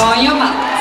朋友们。